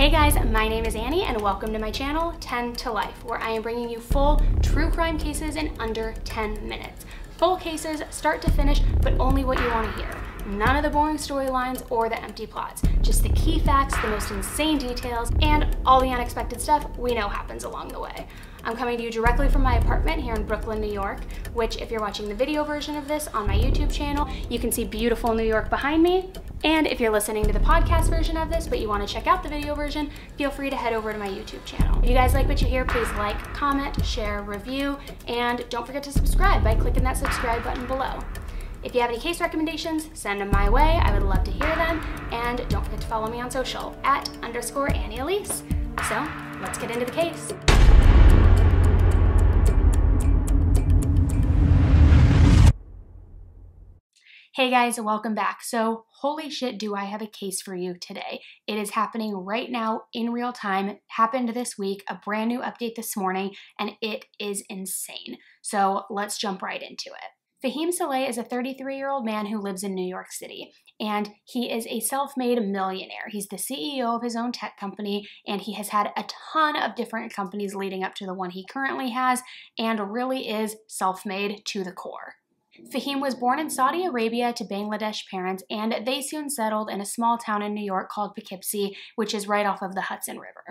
Hey guys, my name is Annie and welcome to my channel 10 to Life, where I am bringing you full true crime cases in under 10 minutes. Full cases, start to finish, but only what you want to hear. None of the boring storylines or the empty plots. Just the key facts, the most insane details, and all the unexpected stuff we know happens along the way. I'm coming to you directly from my apartment here in Brooklyn, New York, which if you're watching the video version of this on my YouTube channel, you can see beautiful New York behind me. And if you're listening to the podcast version of this, but you want to check out the video version, feel free to head over to my YouTube channel. If you guys like what you hear, please like, comment, share, review, and don't forget to subscribe by clicking that subscribe button below. If you have any case recommendations, send them my way. I would love to hear them. And don't forget to follow me on social at underscore Annie Elise. So let's get into the case. Hey guys, welcome back. So, holy shit, do I have a case for you today. It is happening right now in real time, happened this week, a brand new update this morning, and it is insane. So, let's jump right into it. Fahim Saleh is a 33 year old man who lives in New York City, and he is a self made millionaire. He's the CEO of his own tech company, and he has had a ton of different companies leading up to the one he currently has, and really is self made to the core. Fahim was born in Saudi Arabia to Bangladesh parents, and they soon settled in a small town in New York called Poughkeepsie, which is right off of the Hudson River.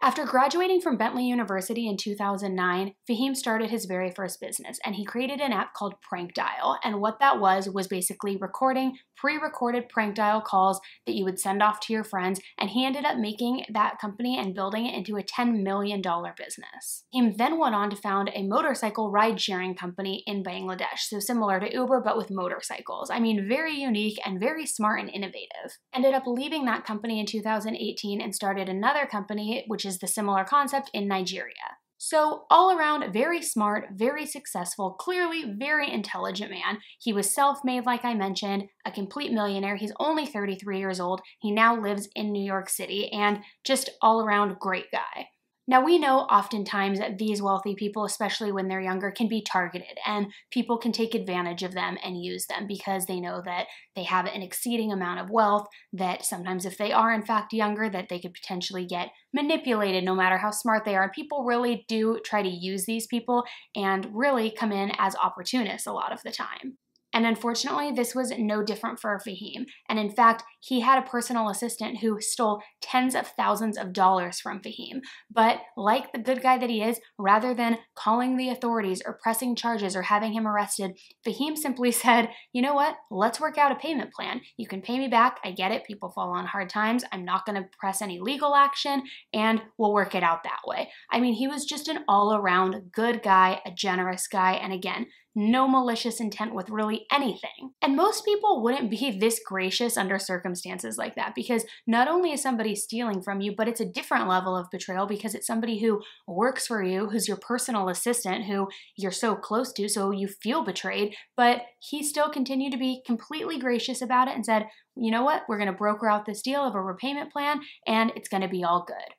After graduating from Bentley University in 2009, Fahim started his very first business and he created an app called Prank Dial. And what that was was basically recording pre recorded prank dial calls that you would send off to your friends. And he ended up making that company and building it into a $10 million business. He then went on to found a motorcycle ride sharing company in Bangladesh, so similar to Uber but with motorcycles. I mean, very unique and very smart and innovative. Ended up leaving that company in 2018 and started another company, which is the similar concept in Nigeria. So, all around, very smart, very successful, clearly very intelligent man. He was self made, like I mentioned, a complete millionaire. He's only 33 years old. He now lives in New York City, and just all around great guy. Now, we know oftentimes that these wealthy people, especially when they're younger, can be targeted and people can take advantage of them and use them because they know that they have an exceeding amount of wealth, that sometimes if they are in fact younger, that they could potentially get manipulated no matter how smart they are. And people really do try to use these people and really come in as opportunists a lot of the time. And unfortunately, this was no different for Fahim. And in fact, he had a personal assistant who stole tens of thousands of dollars from Fahim. But like the good guy that he is, rather than calling the authorities or pressing charges or having him arrested, Fahim simply said, you know what, let's work out a payment plan. You can pay me back. I get it. People fall on hard times. I'm not going to press any legal action and we'll work it out that way. I mean, he was just an all around good guy, a generous guy. And again, no malicious intent with really anything. And most people wouldn't be this gracious under circumstances like that because not only is somebody stealing from you, but it's a different level of betrayal because it's somebody who works for you, who's your personal assistant, who you're so close to, so you feel betrayed. But he still continued to be completely gracious about it and said, you know what, we're going to broker out this deal of a repayment plan and it's going to be all good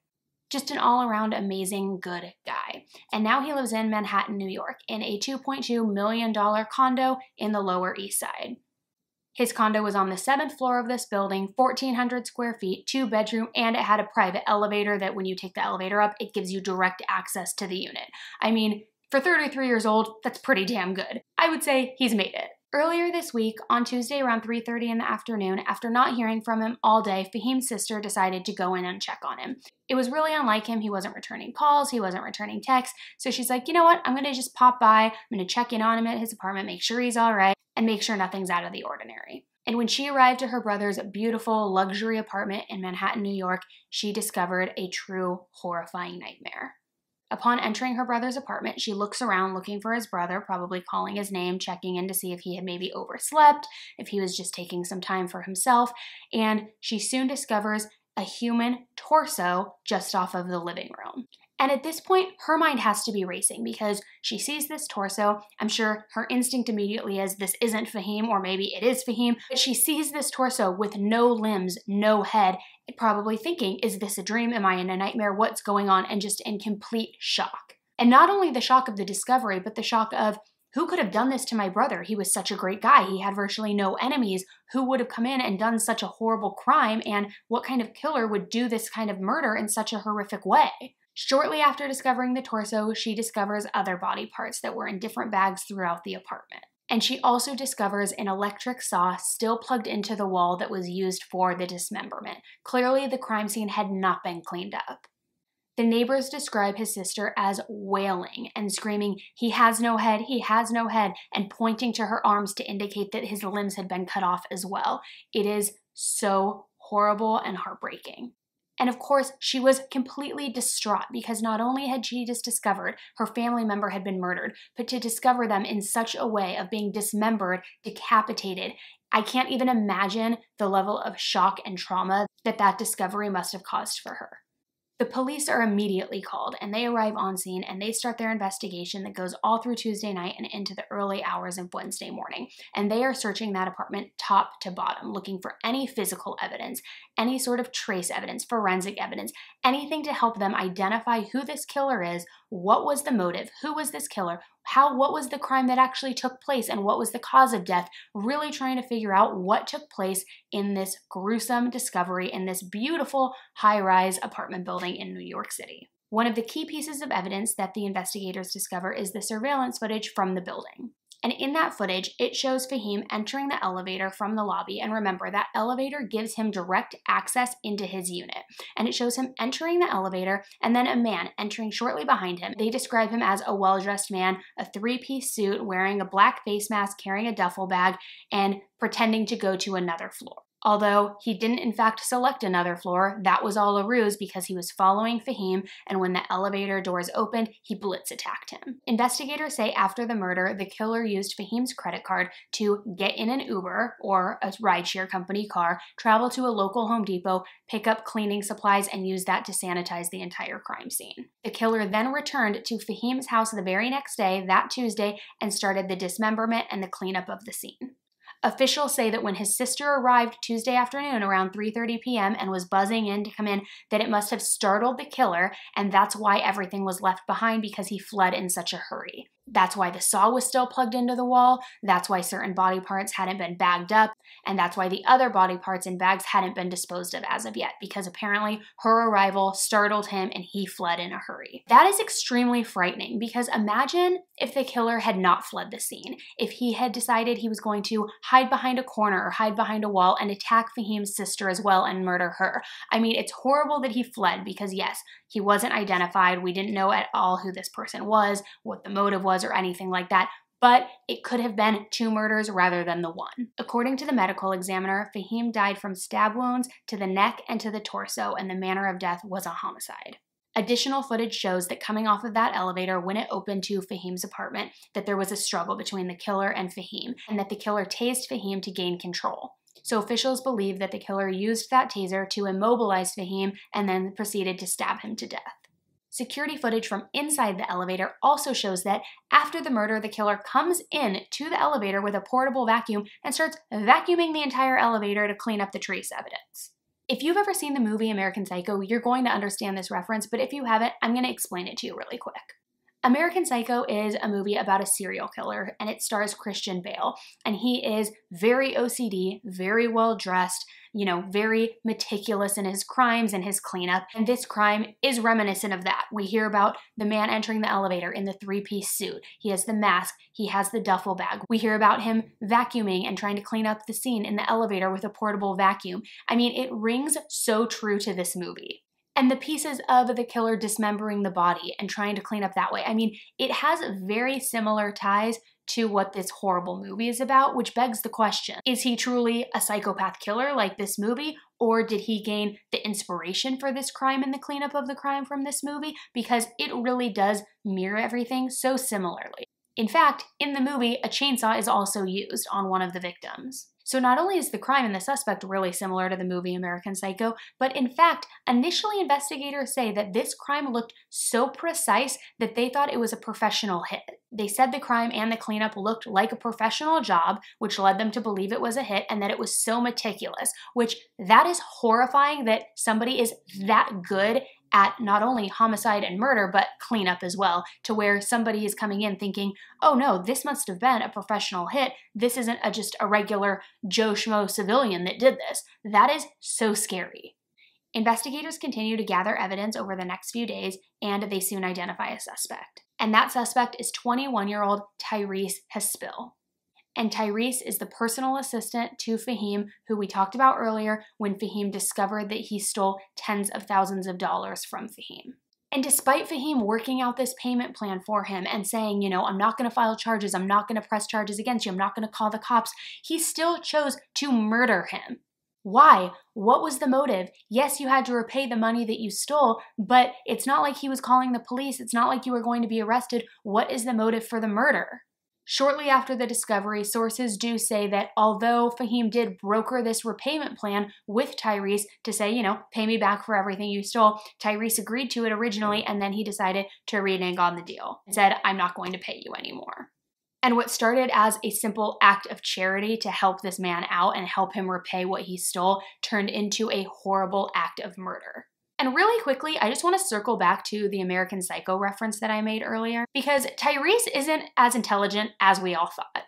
just an all around amazing, good guy. And now he lives in Manhattan, New York, in a $2.2 million condo in the Lower East Side. His condo was on the seventh floor of this building, 1,400 square feet, two bedroom, and it had a private elevator that when you take the elevator up, it gives you direct access to the unit. I mean, for 33 years old, that's pretty damn good. I would say he's made it. Earlier this week, on Tuesday around 3:30 in the afternoon, after not hearing from him all day, Fahim's sister decided to go in and check on him. It was really unlike him. He wasn't returning calls, he wasn't returning texts. So she's like, "You know what? I'm going to just pop by. I'm going to check in on him at his apartment, make sure he's all right, and make sure nothing's out of the ordinary." And when she arrived to her brother's beautiful luxury apartment in Manhattan, New York, she discovered a true horrifying nightmare. Upon entering her brother's apartment, she looks around looking for his brother, probably calling his name, checking in to see if he had maybe overslept, if he was just taking some time for himself, and she soon discovers a human torso just off of the living room. And at this point, her mind has to be racing because she sees this torso. I'm sure her instinct immediately is this isn't Fahim, or maybe it is Fahim. But she sees this torso with no limbs, no head, probably thinking, is this a dream? Am I in a nightmare? What's going on? And just in complete shock. And not only the shock of the discovery, but the shock of Who could have done this to my brother? He was such a great guy. He had virtually no enemies. Who would have come in and done such a horrible crime? And what kind of killer would do this kind of murder in such a horrific way? Shortly after discovering the torso, she discovers other body parts that were in different bags throughout the apartment. And she also discovers an electric saw still plugged into the wall that was used for the dismemberment. Clearly, the crime scene had not been cleaned up. The neighbors describe his sister as wailing and screaming, He has no head, he has no head, and pointing to her arms to indicate that his limbs had been cut off as well. It is so horrible and heartbreaking. And of course, she was completely distraught because not only had she just discovered her family member had been murdered, but to discover them in such a way of being dismembered, decapitated, I can't even imagine the level of shock and trauma that that discovery must have caused for her. The police are immediately called and they arrive on scene and they start their investigation that goes all through Tuesday night and into the early hours of Wednesday morning. And they are searching that apartment top to bottom, looking for any physical evidence, any sort of trace evidence, forensic evidence, anything to help them identify who this killer is, what was the motive, who was this killer, how what was the crime that actually took place and what was the cause of death, really trying to figure out what took place in this gruesome discovery in this beautiful high-rise apartment building in New York City. One of the key pieces of evidence that the investigators discover is the surveillance footage from the building. And in that footage, it shows Fahim entering the elevator from the lobby. And remember, that elevator gives him direct access into his unit. And it shows him entering the elevator and then a man entering shortly behind him. They describe him as a well dressed man, a three piece suit, wearing a black face mask, carrying a duffel bag, and pretending to go to another floor. Although he didn't in fact select another floor, that was all a ruse because he was following Fahim, and when the elevator doors opened, he blitz attacked him. Investigators say after the murder, the killer used Fahim's credit card to get in an Uber or a rideshare company car, travel to a local Home Depot, pick up cleaning supplies, and use that to sanitize the entire crime scene. The killer then returned to Fahim's house the very next day, that Tuesday, and started the dismemberment and the cleanup of the scene. Officials say that when his sister arrived Tuesday afternoon around 3:30 p.m. and was buzzing in to come in, that it must have startled the killer and that's why everything was left behind because he fled in such a hurry. That's why the saw was still plugged into the wall. That's why certain body parts hadn't been bagged up. And that's why the other body parts in bags hadn't been disposed of as of yet, because apparently her arrival startled him and he fled in a hurry. That is extremely frightening because imagine if the killer had not fled the scene, if he had decided he was going to hide behind a corner or hide behind a wall and attack Fahim's sister as well and murder her. I mean, it's horrible that he fled because, yes, he wasn't identified. We didn't know at all who this person was, what the motive was, or anything like that but it could have been two murders rather than the one. According to the medical examiner, Fahim died from stab wounds to the neck and to the torso, and the manner of death was a homicide. Additional footage shows that coming off of that elevator when it opened to Fahim's apartment, that there was a struggle between the killer and Fahim, and that the killer tased Fahim to gain control. So officials believe that the killer used that taser to immobilize Fahim and then proceeded to stab him to death. Security footage from inside the elevator also shows that after the murder, the killer comes in to the elevator with a portable vacuum and starts vacuuming the entire elevator to clean up the trace evidence. If you've ever seen the movie American Psycho, you're going to understand this reference, but if you haven't, I'm going to explain it to you really quick. American Psycho is a movie about a serial killer and it stars Christian Bale. And he is very OCD, very well dressed, you know, very meticulous in his crimes and his cleanup. And this crime is reminiscent of that. We hear about the man entering the elevator in the three piece suit. He has the mask, he has the duffel bag. We hear about him vacuuming and trying to clean up the scene in the elevator with a portable vacuum. I mean, it rings so true to this movie and the pieces of the killer dismembering the body and trying to clean up that way. I mean, it has very similar ties to what this horrible movie is about, which begs the question is he truly a psychopath killer like this movie, or did he gain the inspiration for this crime and the cleanup of the crime from this movie? Because it really does mirror everything so similarly. In fact, in the movie, a chainsaw is also used on one of the victims. So not only is the crime and the suspect really similar to the movie American Psycho, but in fact, initially investigators say that this crime looked so precise that they thought it was a professional hit. They said the crime and the cleanup looked like a professional job, which led them to believe it was a hit and that it was so meticulous, which that is horrifying that somebody is that good at not only homicide and murder, but cleanup as well, to where somebody is coming in thinking, oh no, this must have been a professional hit. This isn't a, just a regular Joe Schmo civilian that did this. That is so scary. Investigators continue to gather evidence over the next few days, and they soon identify a suspect. And that suspect is 21 year old Tyrese Haspil. And Tyrese is the personal assistant to Fahim, who we talked about earlier when Fahim discovered that he stole tens of thousands of dollars from Fahim. And despite Fahim working out this payment plan for him and saying, you know, I'm not going to file charges, I'm not going to press charges against you, I'm not going to call the cops, he still chose to murder him. Why? What was the motive? Yes, you had to repay the money that you stole, but it's not like he was calling the police. It's not like you were going to be arrested. What is the motive for the murder? Shortly after the discovery, sources do say that although Fahim did broker this repayment plan with Tyrese to say, you know, pay me back for everything you stole, Tyrese agreed to it originally and then he decided to renege on the deal and said, I'm not going to pay you anymore. And what started as a simple act of charity to help this man out and help him repay what he stole turned into a horrible act of murder. And really quickly, I just want to circle back to the American Psycho reference that I made earlier, because Tyrese isn't as intelligent as we all thought.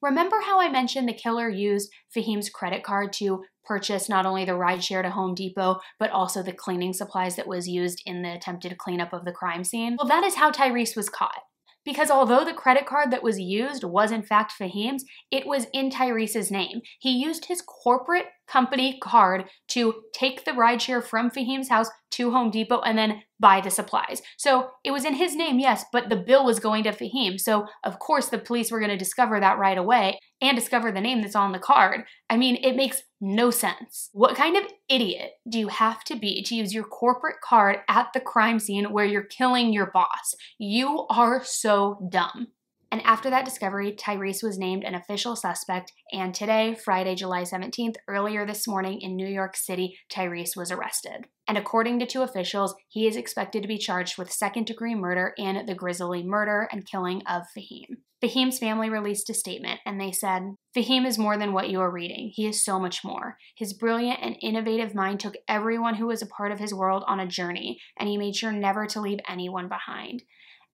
Remember how I mentioned the killer used Fahim's credit card to purchase not only the rideshare to Home Depot, but also the cleaning supplies that was used in the attempted cleanup of the crime scene? Well, that is how Tyrese was caught. Because although the credit card that was used was in fact Fahim's, it was in Tyrese's name. He used his corporate company card to take the rideshare from Fahim's house to Home Depot and then buy the supplies. So it was in his name, yes, but the bill was going to Fahim. So of course the police were going to discover that right away and discover the name that's on the card. I mean, it makes no sense. What kind of idiot do you have to be to use your corporate card at the crime scene where you're killing your boss? You are so dumb. And after that discovery, Tyrese was named an official suspect. And today, Friday, July 17th, earlier this morning in New York City, Tyrese was arrested. And according to two officials, he is expected to be charged with second degree murder in the grisly murder and killing of Fahim. Fahim's family released a statement and they said, Fahim is more than what you are reading. He is so much more. His brilliant and innovative mind took everyone who was a part of his world on a journey, and he made sure never to leave anyone behind.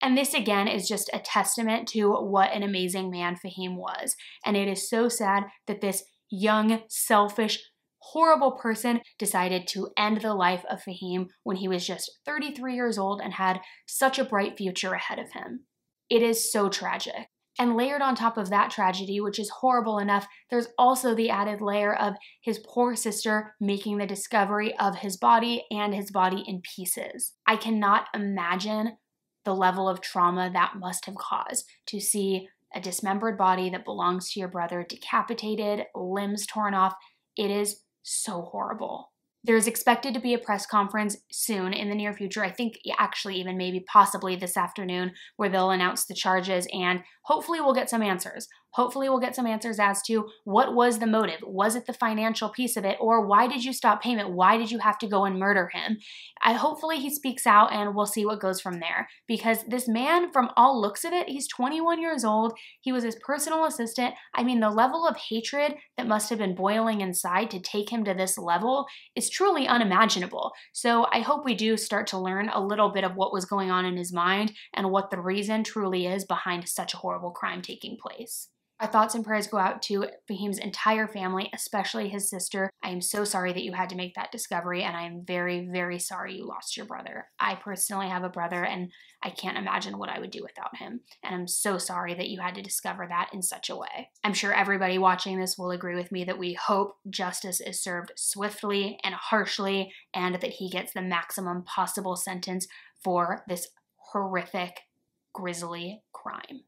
And this again is just a testament to what an amazing man Fahim was. And it is so sad that this young, selfish, horrible person decided to end the life of Fahim when he was just 33 years old and had such a bright future ahead of him. It is so tragic. And layered on top of that tragedy, which is horrible enough, there's also the added layer of his poor sister making the discovery of his body and his body in pieces. I cannot imagine the level of trauma that must have caused to see a dismembered body that belongs to your brother decapitated, limbs torn off. It is so horrible. There's expected to be a press conference soon in the near future. I think actually, even maybe possibly this afternoon, where they'll announce the charges and hopefully we'll get some answers. Hopefully, we'll get some answers as to what was the motive. Was it the financial piece of it? Or why did you stop payment? Why did you have to go and murder him? I hopefully he speaks out and we'll see what goes from there. Because this man, from all looks of it, he's 21 years old. He was his personal assistant. I mean, the level of hatred that must have been boiling inside to take him to this level is truly unimaginable. So I hope we do start to learn a little bit of what was going on in his mind and what the reason truly is behind such a horrible crime taking place. Our thoughts and prayers go out to Fahim's entire family, especially his sister. I am so sorry that you had to make that discovery, and I am very, very sorry you lost your brother. I personally have a brother, and I can't imagine what I would do without him. And I'm so sorry that you had to discover that in such a way. I'm sure everybody watching this will agree with me that we hope justice is served swiftly and harshly, and that he gets the maximum possible sentence for this horrific, grisly crime.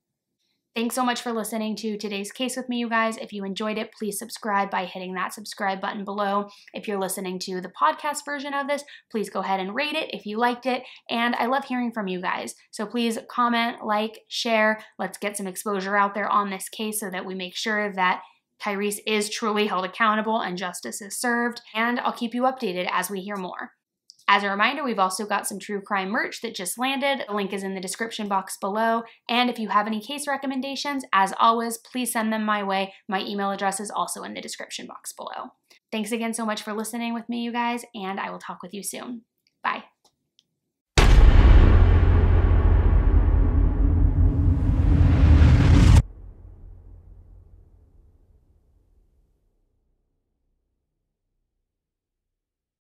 Thanks so much for listening to today's case with me, you guys. If you enjoyed it, please subscribe by hitting that subscribe button below. If you're listening to the podcast version of this, please go ahead and rate it if you liked it. And I love hearing from you guys. So please comment, like, share. Let's get some exposure out there on this case so that we make sure that Tyrese is truly held accountable and justice is served. And I'll keep you updated as we hear more. As a reminder, we've also got some true crime merch that just landed. The link is in the description box below. And if you have any case recommendations, as always, please send them my way. My email address is also in the description box below. Thanks again so much for listening with me, you guys, and I will talk with you soon. Bye.